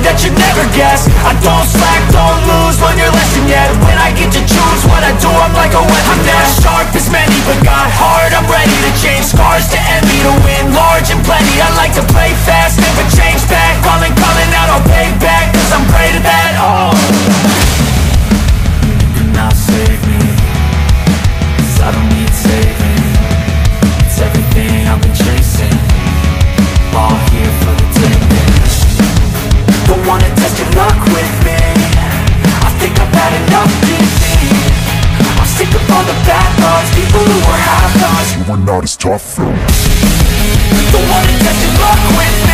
that you never guess. I don't slack, don't lose, learn your lesson yet. When I get to choose what I do, I'm like a weapon. I'm are not as tough. As Don't wanna test your luck with me